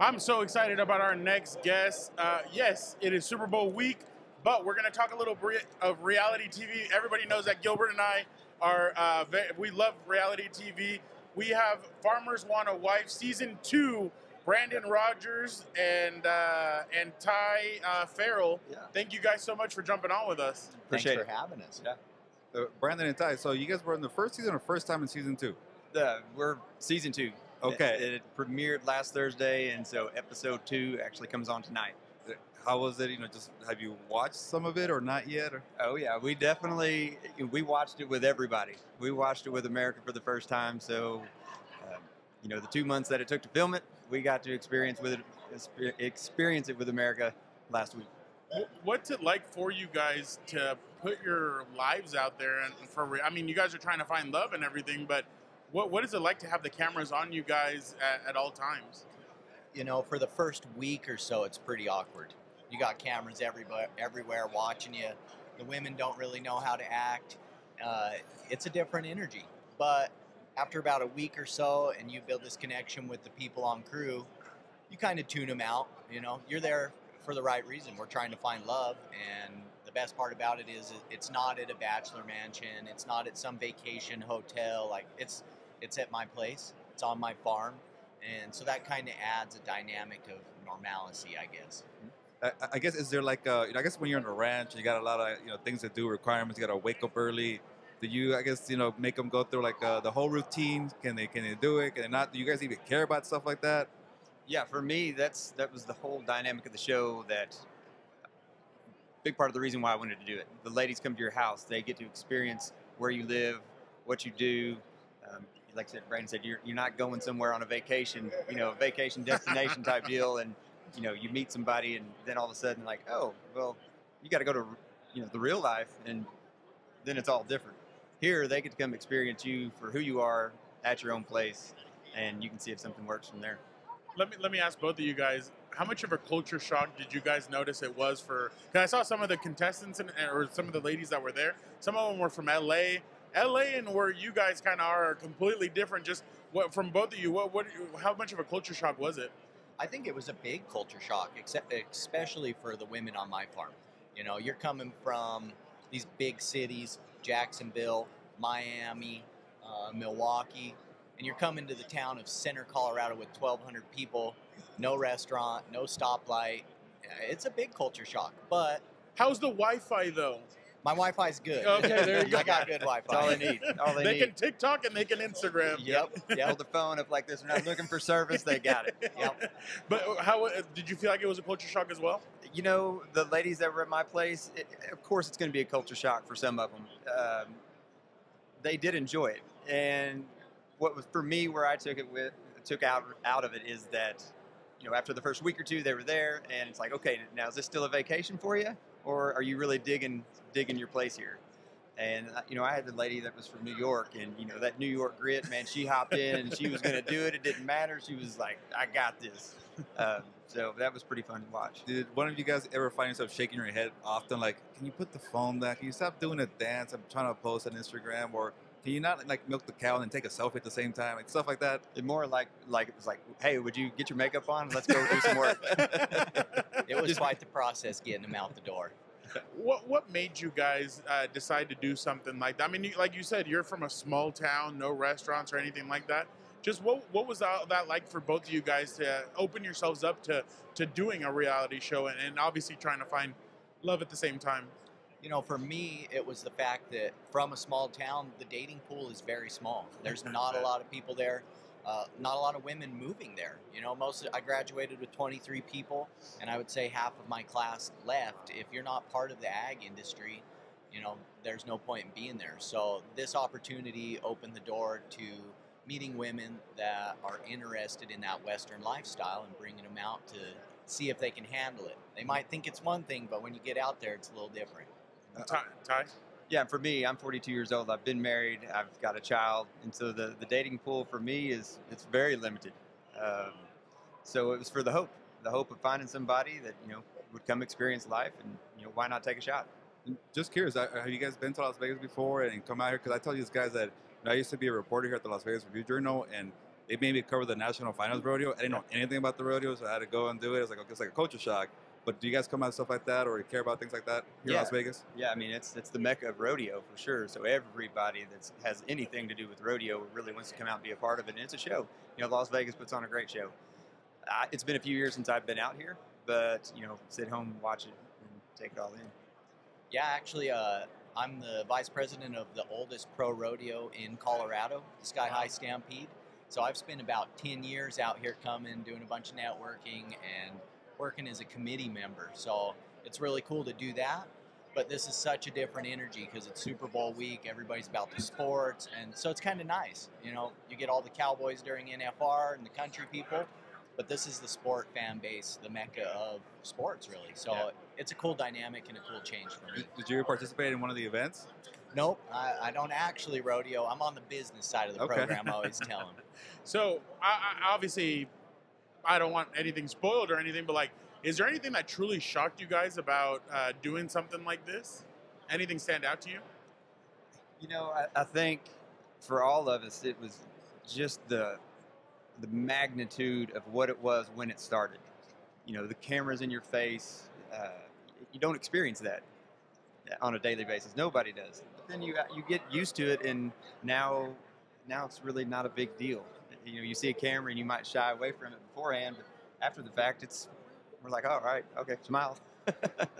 I'm so excited about our next guest. Uh, yes, it is Super Bowl week, but we're going to talk a little bit of reality TV. Everybody knows that Gilbert and I are, uh, we love reality TV. We have Farmers Want a Wife season two. Brandon Rogers and uh, and Ty uh, Ferrell. Yeah. Thank you guys so much for jumping on with us. Appreciate Thanks it. for having us. Yeah. Uh, Brandon and Ty. So you guys were in the first season or first time in season two? Uh, we're season two. Okay. It, it premiered last Thursday, and so episode two actually comes on tonight. How was it? You know, just have you watched some of it or not yet? Or Oh yeah, we definitely we watched it with everybody. We watched it with America for the first time. So, um, you know, the two months that it took to film it, we got to experience with it, experience it with America last week. What's it like for you guys to put your lives out there and for? re- I mean, you guys are trying to find love and everything, but what what is it like to have the cameras on you guys at, at all times? You know, for the first week or so, it's pretty awkward. You got cameras everywhere, everywhere watching you. The women don't really know how to act. Uh, it's a different energy. But after about a week or so, and you build this connection with the people on crew, you kind of tune them out. You know, you're there for the right reason. We're trying to find love, and the best part about it is it's not at a bachelor mansion. It's not at some vacation hotel. Like it's it's at my place. It's on my farm, and so that kind of adds a dynamic of normalcy, I guess. I, I guess is there like uh, you know, I guess when you're on a ranch, you got a lot of you know things to do, requirements. You got to wake up early. Do you, I guess, you know, make them go through like uh, the whole routine? Can they, can they do it? Can they not? Do you guys even care about stuff like that? Yeah, for me, that's that was the whole dynamic of the show. That big part of the reason why I wanted to do it. The ladies come to your house; they get to experience where you live, what you do. Um, like I said, Brandon said, you're you're not going somewhere on a vacation, you know, vacation destination type deal, and you know, you meet somebody, and then all of a sudden, like, oh, well, you got to go to you know the real life, and then it's all different. Here, they get to come experience you for who you are at your own place, and you can see if something works from there. Let me let me ask both of you guys: How much of a culture shock did you guys notice it was for? Because I saw some of the contestants and or some of the ladies that were there. Some of them were from LA. LA and where you guys kind of are are completely different. Just what from both of you? What what? How much of a culture shock was it? I think it was a big culture shock, except especially for the women on my farm. You know, you're coming from these big cities, Jacksonville, Miami, uh, Milwaukee, and you're coming to the town of Center, Colorado with 1,200 people, no restaurant, no stoplight. It's a big culture shock, but How's the Wi-Fi though? My Wi-Fi's good. Okay, there you go. I got good Wi-Fi. That's all they need. All they, They need. can TikTok and they can Instagram. Yep, Hold the phone up like this. We're not looking for service. They got it. Yep. But how uh, did you feel like it was a culture shock as well? You know, the ladies that were at my place, it, of course, it's going to be a culture shock for some of them. Um, they did enjoy it, and what was for me, where I took it with, took out out of it is that, you know, after the first week or two, they were there, and it's like, okay, now is this still a vacation for you, or are you really digging digging your place here? And uh, you know, I had the lady that was from New York, and you know that New York grit, man. She hopped in and she was going to do it. It didn't matter. She was like, "I got this." Um, so that was pretty fun to watch. Did one of you guys ever find yourself shaking your head often? Like, can you put the phone down? Can you stop doing a dance? I'm trying to post on Instagram, or can you not like milk the cow and take a selfie at the same time? Like stuff like that. It more like like it was like, hey, would you get your makeup on? Let's go do some work. It was quite the process getting them out the door. What what made you guys uh, decide to do something like that? I mean, you, like you said, you're from a small town, no restaurants or anything like that. Just what what was that, that like for both of you guys to open yourselves up to to doing a reality show and, and obviously trying to find love at the same time? You know, for me, it was the fact that from a small town, the dating pool is very small. There's not a lot of people there, uh, not a lot of women moving there. You know, most of, I graduated with 23 people, and I would say half of my class left. If you're not part of the ag industry, you know, there's no point in being there. So this opportunity opened the door to meeting women that are interested in that Western lifestyle and bringing them out to see if they can handle it. They might think it's one thing, but when you get out there, it's a little different. Ty, Ty? yeah, for me, I'm 42 years old. I've been married. I've got a child, and so the, the dating pool for me is it's very limited. Um, so it was for the hope, the hope of finding somebody that you know would come experience life, and you know why not take a shot? And Just curious, uh, have you guys been to Las Vegas before and come out here? Because I tell these guys that you I used to be a reporter here at the Las Vegas Review Journal, and they made me cover the National Finals Rodeo. I didn't know anything about the rodeo, so I had to go and do it. It's like it's like a culture shock. But do you guys come out stuff like that, or you care about things like that here in Las Vegas? Yeah, I mean it's it's the mecca of rodeo for sure. So everybody that has anything to do with rodeo really wants to come out and be a part of it. And it's a show. You know, Las Vegas puts on a great show. Uh, it's been a few years since I've been out here, but you know, sit home, watch it, and take it all in. Yeah, actually, uh, I'm the vice president of the oldest pro rodeo in Colorado, the Sky High Stampede. So I've spent about 10 years out here coming, doing a bunch of networking, and working as a committee member. So it's really cool to do that. But this is such a different energy because it's Super Bowl week. Everybody's about the sports, and so it's kind of nice. You know, you get all the Cowboys during NFR and the country people, but this is the sport fan base, the mecca of sports, really. So Yeah. it's a cool dynamic and a cool change for me. Did, did you participate in one of the events? Nope, I, I don't actually rodeo. I'm on the business side of the Okay. program. I always tell them. So I, I, obviously, I don't want anything spoiled or anything, but like, is there anything that truly shocked you guys about uh, doing something like this? Anything stand out to you? You know, I, I think for all of us, it was just the the magnitude of what it was when it started. You know, the cameras in your face. Uh, you don't experience that on a daily basis. Nobody does. But then you you get used to it, and now now it's really not a big deal. You know, you see a camera and you might shy away from it beforehand, but after the fact, it's we're like, all right, okay, smile.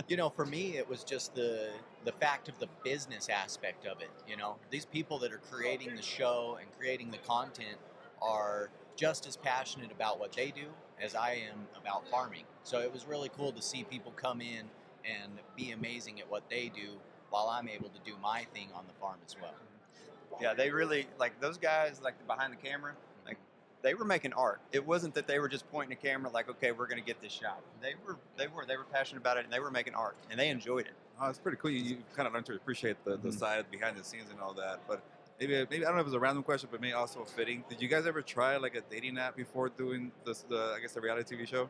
You know, for me, it was just the the fact of the business aspect of it. You know, these people that are creating the show and creating the content are just as passionate about what they do as I am about farming. So it was really cool to see people come in and be amazing at what they do while I'm able to do my thing on the farm as well. Yeah, they really like those guys like behind the camera. They were making art. It wasn't that they were just pointing a camera like, okay, we're gonna get this shot. They were they were they were passionate about it and they were making art and they enjoyed it. Oh, it's pretty cool. You, you kind of learn to appreciate the, the Mhm. side behind the scenes and all that. But maybe, maybe I don't know if it was a random question, but maybe also fitting. Did you guys ever try like a dating app before doing this, the I guess the reality TV show?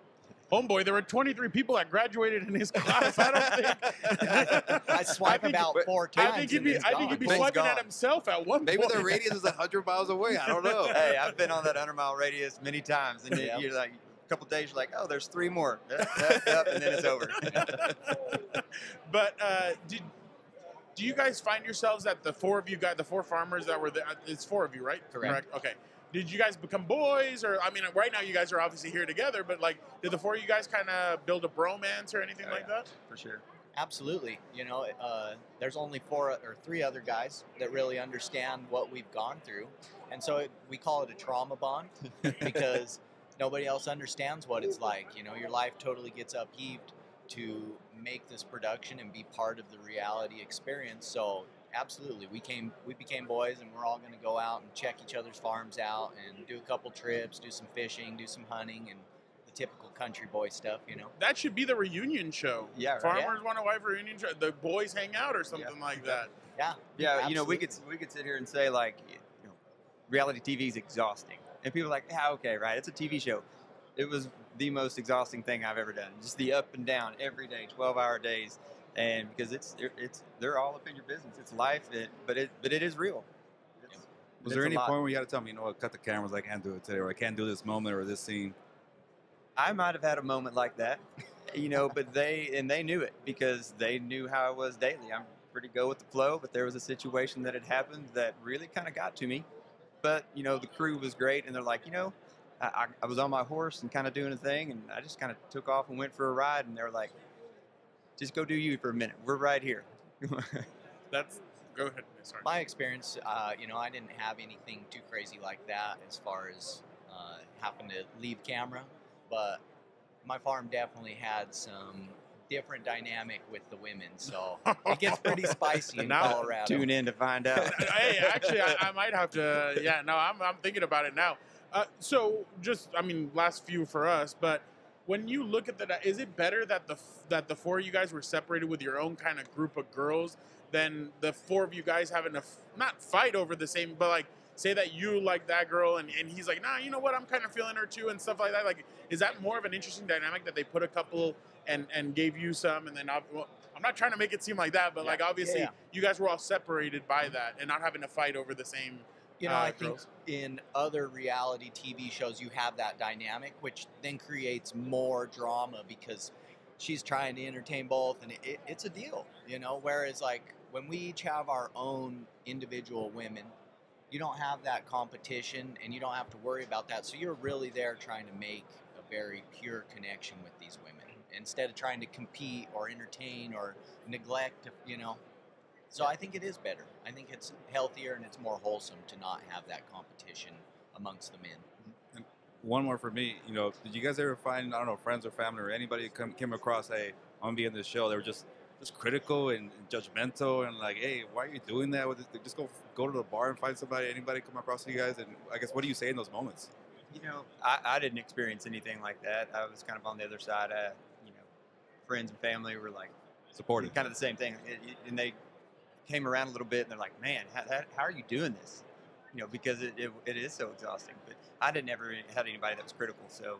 Homeboy, there were 23 people that graduated in his class. I don't think. I swipe think- about four times. I think he'd be. I think he'd be gone. Thing's swiping at himself at one Maybe point. the radius is hundred miles away. I don't know. hey, I've been on that hundred mile radius many times, and Yeah. you're like a couple days, you're like, oh, there's three more. Yep, yep, yep, and then it's over. but uh, did do you guys find yourselves that the four of you guys, the four farmers that were there, it's four of you, right? Correct. Okay. Did you guys become boys, or I mean, right now you guys are obviously here together, but like, did the four of you guys kind of build a bromance or anything Oh, like yeah. that? For sure. Absolutely. You know, uh, there's only four or three other guys that really understand what we've gone through, and so it, we call it a trauma bond because nobody else understands what it's like. You know, your life totally gets upheaved to make this production and be part of the reality experience. So, absolutely, we came, we became boys, and we're all going to go out and check each other's farms out and do a couple trips, do some fishing, do some hunting, and the typical country boy stuff. You know. That should be the reunion show. Yeah, right. Farmers Want a Wife reunion show. The boys hang out or something like that. Yeah. Yeah, you know, we could we could sit here and say like, you know, reality TV is exhausting, and people are like, yeah, okay, right, it's a TV show. It was the most exhausting thing I've ever done. Just the up and down every day, twelve-hour days, and because it's it's they're all up in your business. It's life, it, but it but it is real. It's- Was there any point where you had to tell me, you know what, cut the cameras, I can't do it today, or I can't do this moment or this scene? I might have had a moment like that, you know, but they and they knew it because they knew how I was daily. I'm pretty go with the flow, but there was a situation that had happened that really kind of got to me. But you know, the crew was great, and they're like, you know, I, I, I was on my horse and kind of doing a thing, and I just kind of took off and went for a ride, and they were like, just go do you for a minute. We're right here. That's go ahead. Sorry. my experience, uh, you know, I didn't have anything too crazy like that as far as uh, having to leave camera, but my farm definitely had some different dynamic with the women, so it gets pretty spicy in Now- Colorado. Tune in to find out. hey, actually, I, I might have to. Yeah, no, I'm, I'm thinking about it now. Uh, so, just, I mean, last few for us, but when you look at that, is it better that the that the four of you guys were separated with your own kind of group of girls than the four of you guys having to f- not fight over the same, but like say that you like that girl and, and he's like, nah, you know what, I'm kind of feeling her too and stuff like that. Like, is that more of an interesting dynamic that they put a couple and and gave you some and then well, I'm not trying to make it seem like that, but Yeah. like obviously Yeah. you guys were all separated by that and not having to fight over the same You know, uh, I think girls. in other reality TV shows, you have that dynamic, which then creates more drama because she's trying to entertain both, and it, it, it's a deal, you know. Whereas, like, when we each have our own individual women, you don't have that competition and you don't have to worry about that. So you're really there trying to make a very pure connection with these women instead of trying to compete or entertain or neglect, you know. So I think it is better. I think it's healthier and it's more wholesome to not have that competition amongst the men. One more for me. You know, did you guys ever find I don't know friends or family or anybody come came across hey I'm being this show? They were just just critical and judgmental and like hey why are you doing that? With this? Just go go to the bar and find somebody. Anybody come across you guys? And I guess what do you say in those moments? You know, I, I didn't experience anything like that. I was kind of on the other side. I, you know, friends and family were like Supportive. kind of the same thing, It- it- and they came around a little bit, and they're like, "Man, how, how, how are you doing this?" You know, because it, it, it is so exhausting. But I didn't ever had anybody that was critical. So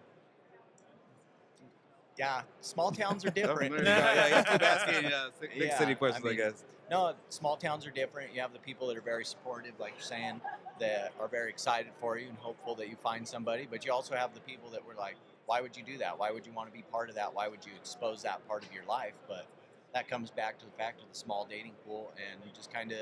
Yeah, small towns are different. you go. yeah, you have to keep asking big Yeah, city I questions, I, mean, guess. No, small towns are different. You have the people that are very supportive, like you're saying, that are very excited for you and hopeful that you find somebody. But you also have the people that were like, why would you do that? Why would you want to be part of that? Why would you expose that part of your life? But that comes back to the fact of the small dating pool and you just kind of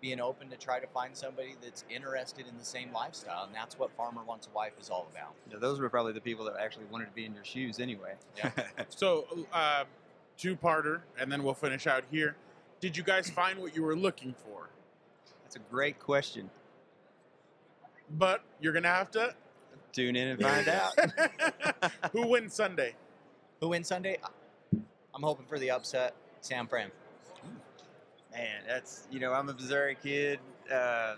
being open to try to find somebody that's interested in the same lifestyle. And that's what Farmer Wants a Wife is all about. you know, those were probably the people that actually wanted to be in your shoes anyway. So, uh, two-parter, and then we'll finish out here. Did you guys find what you were looking for? That's a great question. But you're gonna have to Tune in and find out. Who wins Sunday? Who wins Sunday? I'm hoping for the upset, San Fran. Man, that's you know I'm a Missouri kid. Uh,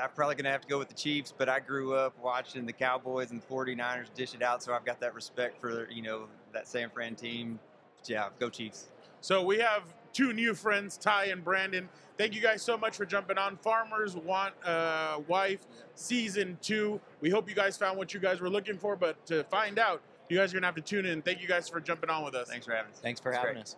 I'm probably gonna have to go with the Chiefs, but I grew up watching the Cowboys and the 49ers dish it out, so I've got that respect for you know that San Fran team. But yeah, go Chiefs. So we have two new friends, Ty and Brandon. Thank you guys so much for jumping on. Farmers Want a Wife Season 2. We hope you guys found what you guys were looking for, but to find out, you guys are going to have to tune in. Thank you guys for jumping on with us. Thanks for having us. Thanks for That's having great. us.